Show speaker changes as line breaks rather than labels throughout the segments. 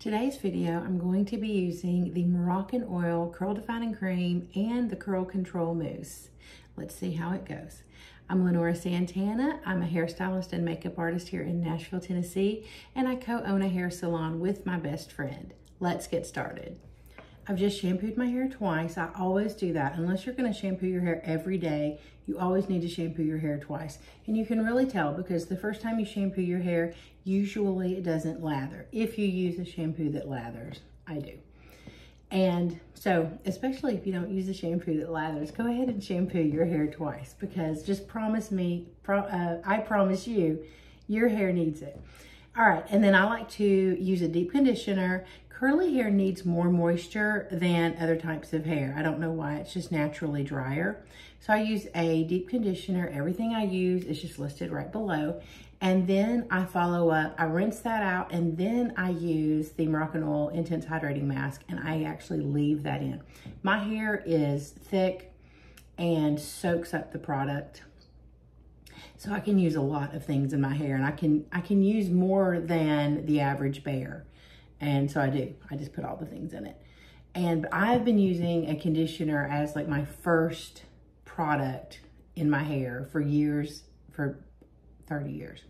Today's video, I'm going to be using the Moroccan Oil Curl Defining Cream and the Curl Control Mousse. Let's see how it goes. I'm Lenora Santana. I'm a hairstylist and makeup artist here in Nashville, Tennessee, and I co-own a hair salon with my best friend. Let's get started. I've just shampooed my hair twice. I always do that. Unless you're gonna shampoo your hair every day, you always need to shampoo your hair twice. And you can really tell because the first time you shampoo your hair, usually it doesn't lather. If you use a shampoo that lathers, I do. And so, especially if you don't use a shampoo that lathers, go ahead and shampoo your hair twice because just promise me, pro, uh, I promise you, your hair needs it. All right, and then I like to use a deep conditioner. Curly hair needs more moisture than other types of hair. I don't know why, it's just naturally drier. So I use a deep conditioner. Everything I use is just listed right below. And then I follow up, I rinse that out, and then I use the Moroccan Oil Intense Hydrating Mask, and I actually leave that in. My hair is thick and soaks up the product. So I can use a lot of things in my hair, and I can, I can use more than the average bear. And so I do, I just put all the things in it. And I've been using a conditioner as like my first product in my hair for years, for 30 years.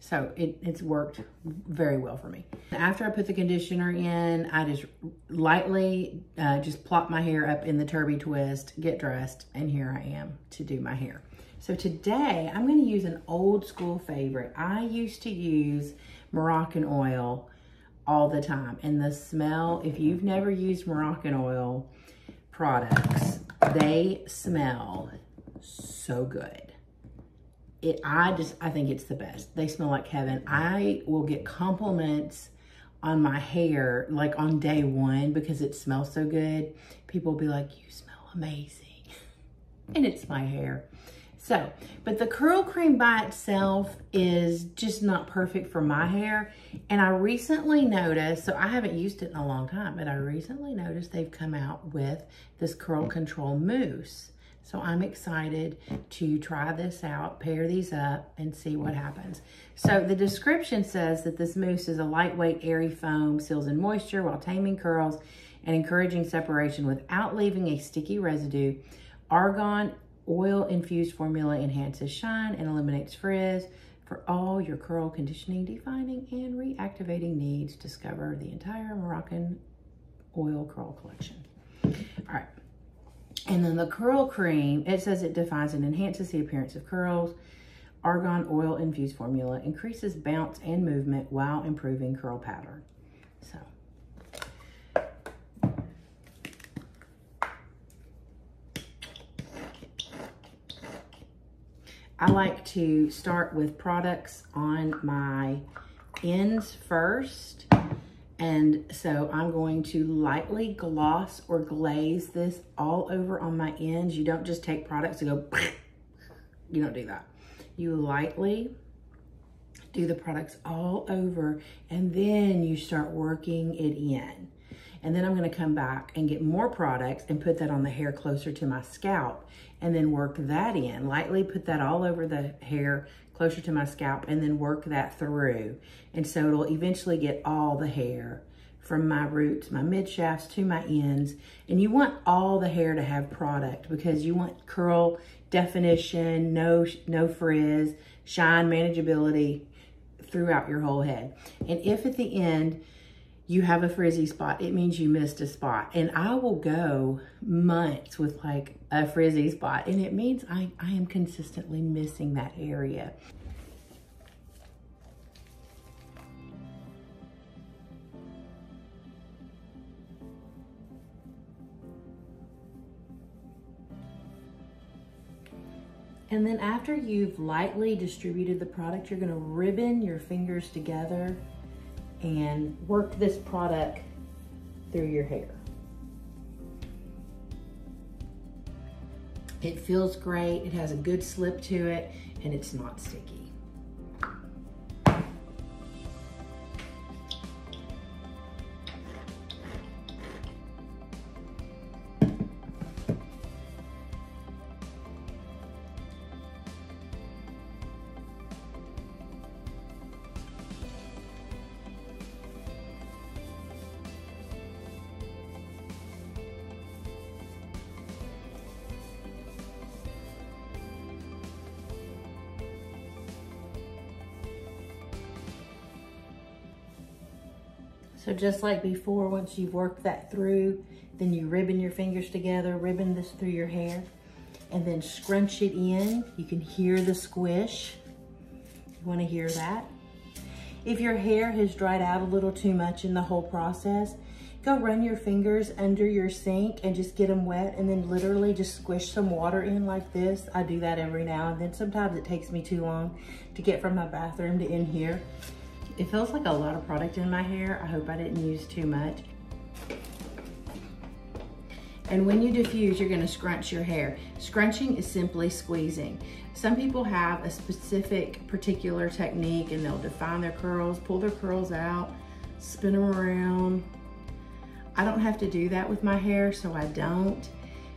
So it, it's worked very well for me. After I put the conditioner in, I just lightly uh, just plop my hair up in the Turbie Twist, get dressed, and here I am to do my hair. So today, I'm gonna use an old school favorite. I used to use Moroccanoil all the time. And the smell, if you've never used Moroccan oil products, they smell so good. It, I just, I think it's the best. They smell like heaven. I will get compliments on my hair, like on day one, because it smells so good. People will be like, you smell amazing. and it's my hair. So, but the curl cream by itself is just not perfect for my hair. And I recently noticed, so I haven't used it in a long time, but I recently noticed they've come out with this curl control mousse. So I'm excited to try this out, pair these up, and see what happens. So the description says that this mousse is a lightweight, airy foam, seals in moisture while taming curls and encouraging separation without leaving a sticky residue. Argan Oil-infused formula enhances shine and eliminates frizz. For all your curl conditioning, defining, and reactivating needs, discover the entire Moroccan oil curl collection. All right. And then the curl cream, it says it defines and enhances the appearance of curls. Argan oil infused formula increases bounce and movement while improving curl pattern. So I like to start with products on my ends first. And so I'm going to lightly gloss or glaze this all over on my ends. You don't just take products and go, you don't do that. You lightly do the products all over and then you start working it in. And then I'm gonna come back and get more products and put that on the hair closer to my scalp and then work that in. Lightly put that all over the hair closer to my scalp and then work that through. And so it'll eventually get all the hair from my roots, my mid shafts to my ends. And you want all the hair to have product because you want curl definition, no, no frizz, shine, manageability throughout your whole head. And if at the end, you have a frizzy spot, it means you missed a spot. And I will go months with like a frizzy spot and it means I, I am consistently missing that area. And then after you've lightly distributed the product, you're gonna ribbon your fingers together and work this product through your hair. It feels great, it has a good slip to it, and it's not sticky. So just like before, once you've worked that through, then you ribbon your fingers together, ribbon this through your hair, and then scrunch it in. You can hear the squish. You wanna hear that. If your hair has dried out a little too much in the whole process, go run your fingers under your sink and just get them wet and then literally just squish some water in like this. I do that every now and then. Sometimes it takes me too long to get from my bathroom to in here. It feels like a lot of product in my hair. I hope I didn't use too much. And when you diffuse, you're gonna scrunch your hair. Scrunching is simply squeezing. Some people have a specific particular technique and they'll define their curls, pull their curls out, spin them around. I don't have to do that with my hair, so I don't,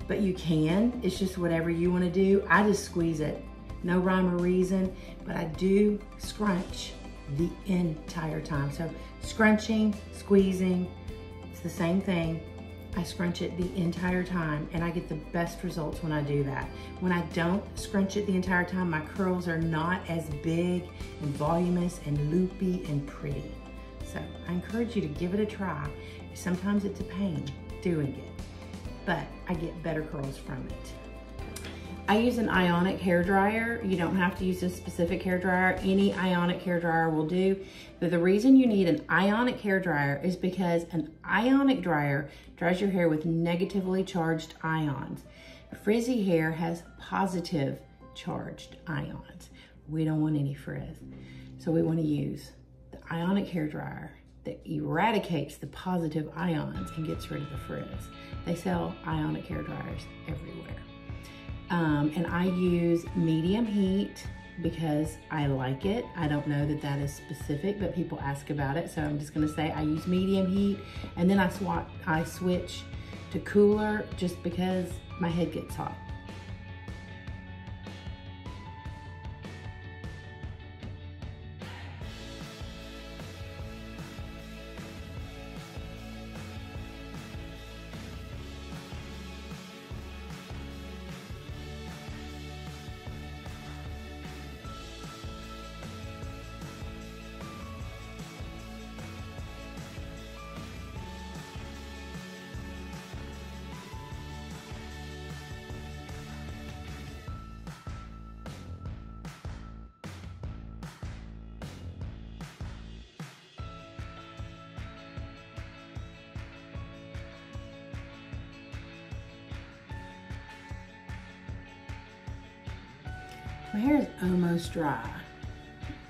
but you can. It's just whatever you wanna do. I just squeeze it. No rhyme or reason, but I do scrunch the entire time. So scrunching, squeezing, it's the same thing. I scrunch it the entire time and I get the best results when I do that. When I don't scrunch it the entire time, my curls are not as big and voluminous and loopy and pretty. So I encourage you to give it a try. Sometimes it's a pain doing it, but I get better curls from it. I use an ionic hair dryer. You don't have to use a specific hair dryer. Any ionic hair dryer will do. But the reason you need an ionic hair dryer is because an ionic dryer dries your hair with negatively charged ions. Frizzy hair has positive charged ions. We don't want any frizz. So we want to use the ionic hair dryer that eradicates the positive ions and gets rid of the frizz. They sell ionic hair dryers everywhere. Um, and I use medium heat because I like it. I don't know that that is specific, but people ask about it. So I'm just gonna say I use medium heat and then I, swap, I switch to cooler just because my head gets hot. My hair is almost dry.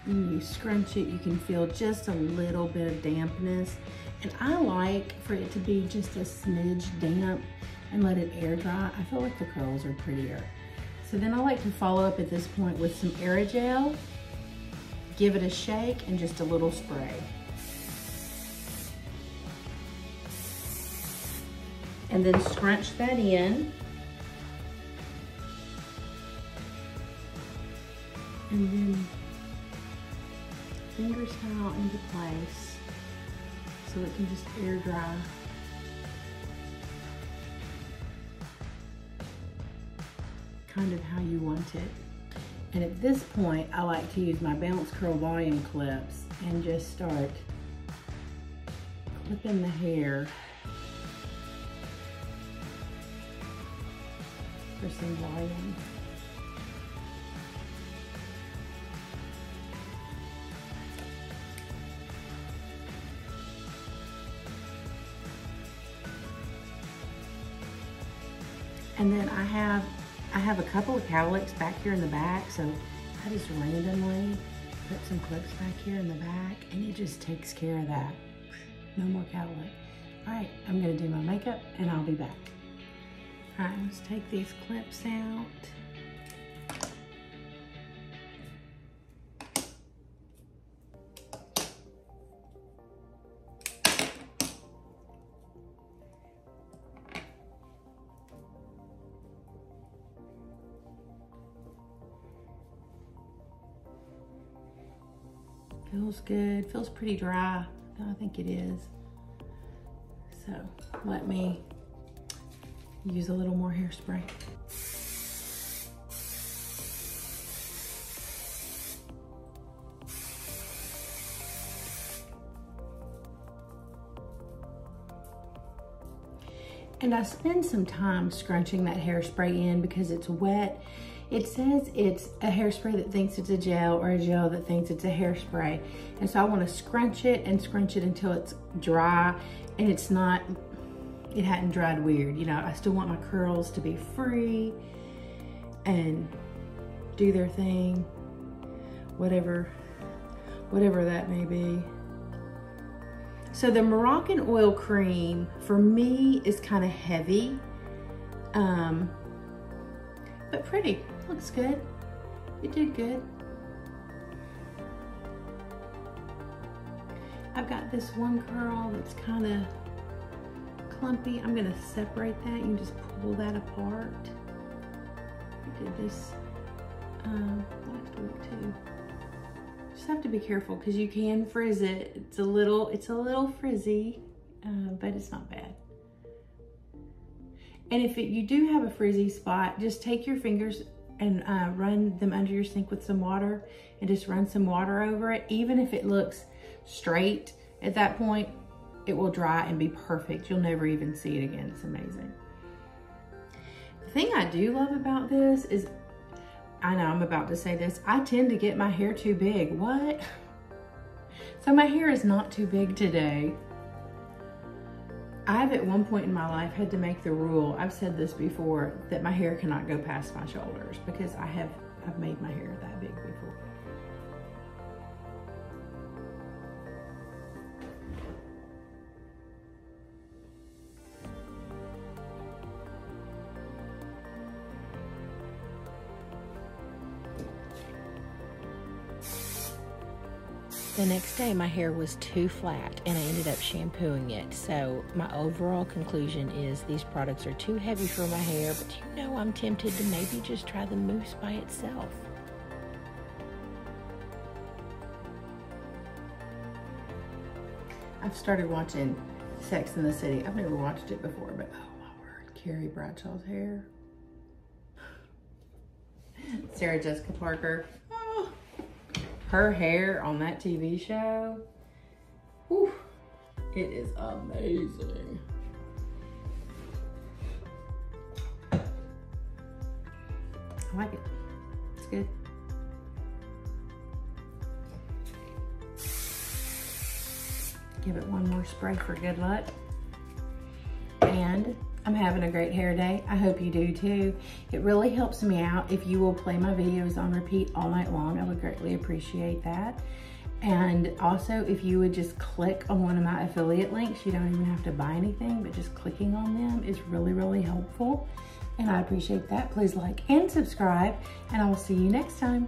When you scrunch it, you can feel just a little bit of dampness. And I like for it to be just a smidge damp and let it air dry. I feel like the curls are prettier. So then I like to follow up at this point with some aerogel, give it a shake and just a little spray. And then scrunch that in. And then finger style into place so it can just air dry. kind of how you want it. And at this point, I like to use my Bounce Curl Volume clips and just start clipping the hair for some volume. And then I have, I have a couple of cowlicks back here in the back, so I just randomly put some clips back here in the back and it just takes care of that. No more cowlick. All right, I'm gonna do my makeup and I'll be back. All right, let's take these clips out. feels good, feels pretty dry. I think it is. So let me use a little more hairspray. And I spend some time scrunching that hairspray in because it's wet it says it's a hairspray that thinks it's a gel or a gel that thinks it's a hairspray. And so I wanna scrunch it and scrunch it until it's dry and it's not, it hadn't dried weird. You know, I still want my curls to be free and do their thing, whatever, whatever that may be. So the Moroccan oil cream for me is kind of heavy, um, but pretty, looks good. It did good. I've got this one curl that's kind of clumpy. I'm gonna separate that. You can just pull that apart. I did this um, last week too. Just have to be careful because you can frizz it. It's a little, it's a little frizzy, uh, but it's not bad. And if it, you do have a frizzy spot, just take your fingers and uh, run them under your sink with some water and just run some water over it. Even if it looks straight at that point, it will dry and be perfect. You'll never even see it again. It's amazing. The thing I do love about this is I know I'm about to say this. I tend to get my hair too big. What? So my hair is not too big today. I've at one point in my life had to make the rule, I've said this before, that my hair cannot go past my shoulders because I have I've made my hair that big before. The next day, my hair was too flat and I ended up shampooing it. So, my overall conclusion is these products are too heavy for my hair, but you know, I'm tempted to maybe just try the mousse by itself. I've started watching Sex in the City. I've never watched it before, but oh my word, Carrie Bradshaw's hair. Sarah Jessica Parker her hair on that TV show, whew, it is amazing. I like it. It's good. Give it one more spray for good luck. And I'm having a great hair day. I hope you do too. It really helps me out if you will play my videos on repeat all night long. I would greatly appreciate that. And also if you would just click on one of my affiliate links, you don't even have to buy anything, but just clicking on them is really, really helpful. And I appreciate that. Please like and subscribe and I will see you next time.